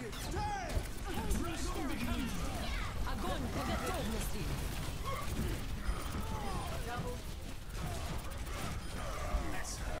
Врагом бегом! Огонь по готовности!